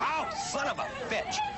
Oh, son of a bitch!